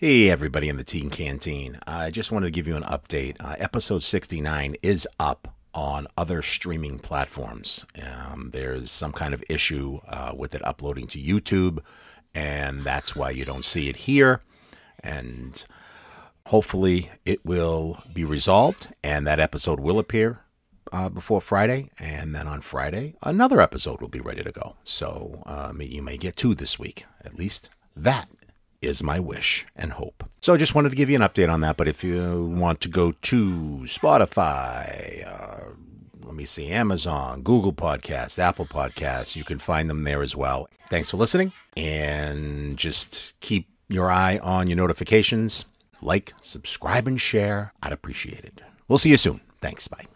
Hey, everybody in the Teen Canteen. I just wanted to give you an update. Uh, episode 69 is up on other streaming platforms. Um, there's some kind of issue uh, with it uploading to YouTube, and that's why you don't see it here. And hopefully, it will be resolved, and that episode will appear uh, before Friday, and then on Friday, another episode will be ready to go. So um, you may get two this week. At least that is my wish and hope. So I just wanted to give you an update on that. But if you want to go to Spotify, uh, let me see, Amazon, Google Podcasts, Apple Podcasts, you can find them there as well. Thanks for listening and just keep your eye on your notifications. Like, subscribe, and share. I'd appreciate it. We'll see you soon. Thanks. Bye.